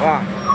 好吧